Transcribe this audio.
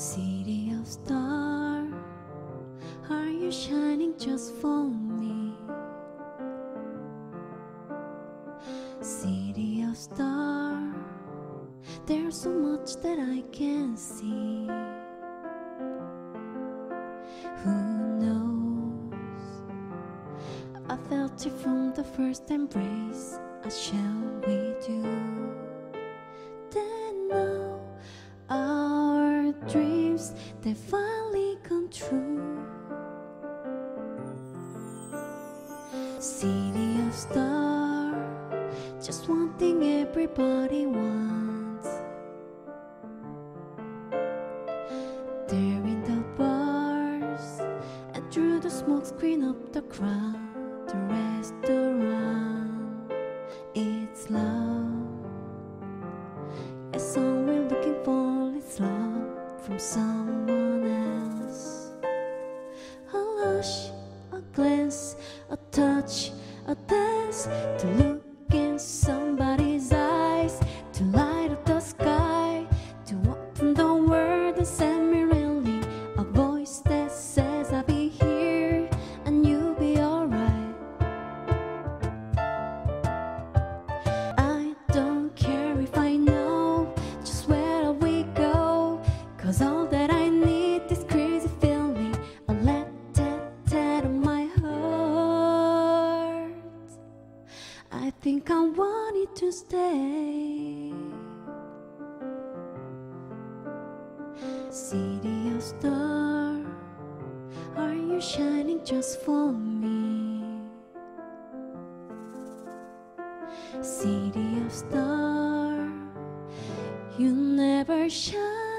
City of star, are you shining just for me? City of star, there's so much that I can see. Who knows? I felt it from the first embrace. As shall we do? Dreams they finally come true. City of star, just one thing everybody wants. There in the bars and through the smoke screen of the crowd, the restaurant, it's love. From someone else. A lush, a glance, a touch, a dance to look in to stay. City of star, are you shining just for me? City of star, you never shine.